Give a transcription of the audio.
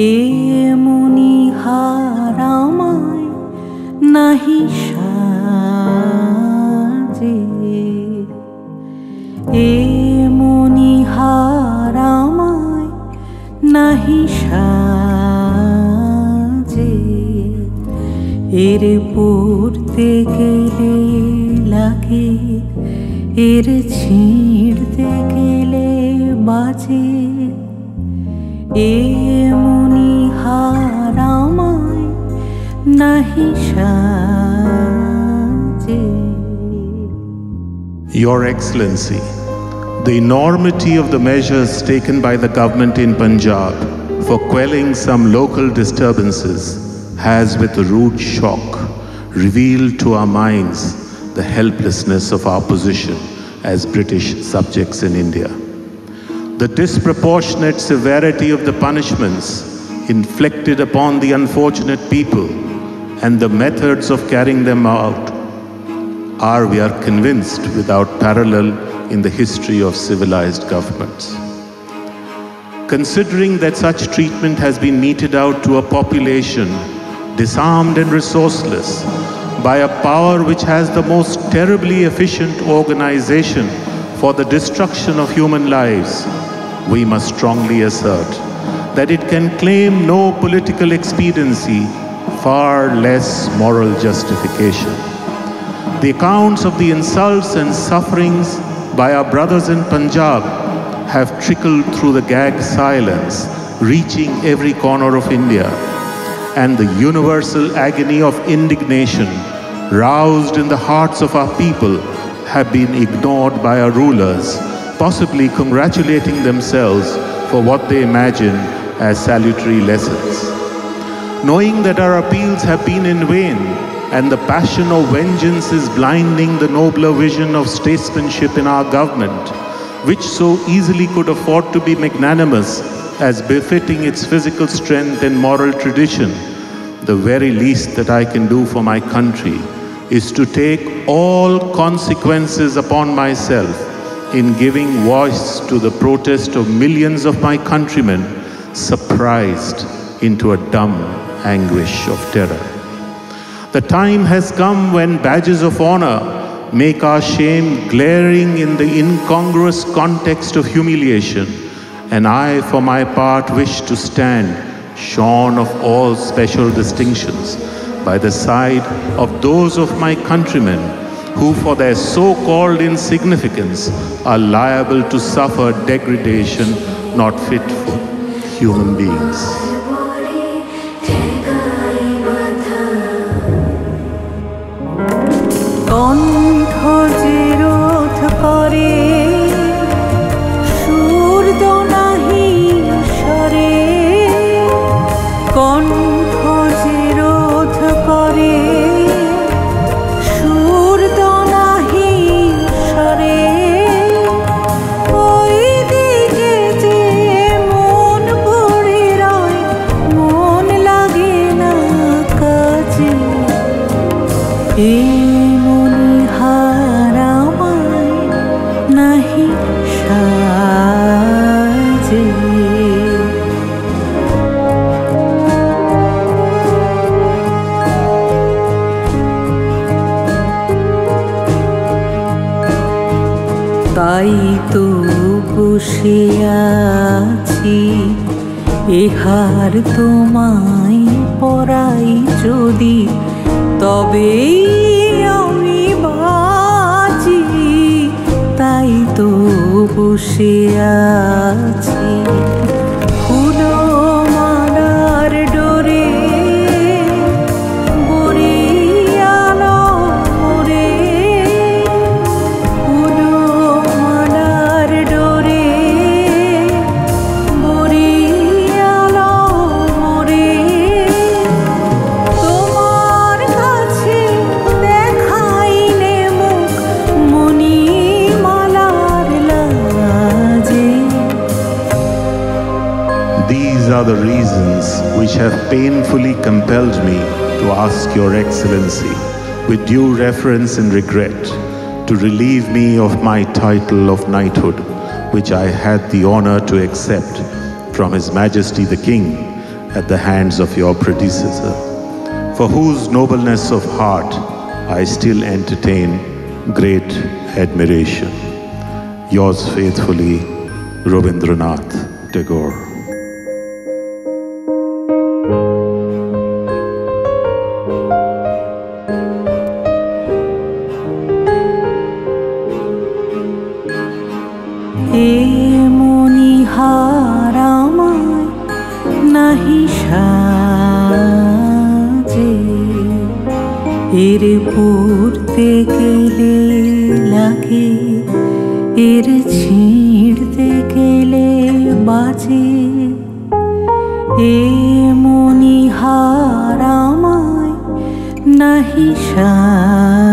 এমনি হারামায় নাহি সাজে। এমনি হারামায় নাহি সাজে। এর পড়তে গেলে লাগে, এর ছিঁড়তে গেলে বাজে। এমনি নাহি সাজে Your Excellency, the enormity of the measures taken by the government in Punjab for quelling some local disturbances has, with a rude shock, revealed to our minds the helplessness of our position as British subjects in India. The disproportionate severity of the punishments inflicted upon the unfortunate people and the methods of carrying them out are, we are convinced, without parallel in the history of civilized governments. Considering that such treatment has been meted out to a population disarmed and resourceless by a power which has the most terribly efficient organization for the destruction of human lives, we must strongly assert that it can claim no political expediency, far less moral justification. The accounts of the insults and sufferings by our brothers in Punjab have trickled through the gag silence, reaching every corner of India. And the universal agony of indignation roused in the hearts of our people have been ignored by our rulers, possibly congratulating themselves for what they imagine as salutary lessons. Knowing that our appeals have been in vain and the passion of vengeance is blinding the nobler vision of statesmanship in our government, which so easily could afford to be magnanimous as befitting its physical strength and moral tradition, the very least that I can do for my country is to take all consequences upon myself in giving voice to the protest of millions of my countrymen surprised into a dumb anguish of terror. The time has come when badges of honor make our shame glaring in the incongruous context of humiliation, and I, for my part, wish to stand shorn of all special distinctions by the side of those of my countrymen who, for their so called insignificance, are liable to suffer degradation not fit for human beings. তাই তো বসে আছি এহার তোমায় পরাই যদি তবেই আমি বাঁচি তাই তো বসে আছি। Which have painfully compelled me to ask Your Excellency, with due reverence and regret, to relieve me of my title of knighthood, which I had the honor to accept from His Majesty the King at the hands of your predecessor, for whose nobleness of heart I still entertain great admiration. Yours faithfully, Rabindranath Tagore. এ মনিহার নাহি সাজে। এর পড়তে গেলে লাগে, এর ছিঁড়তে গেলে বাজে। এ মনিহার নাহি সাজে।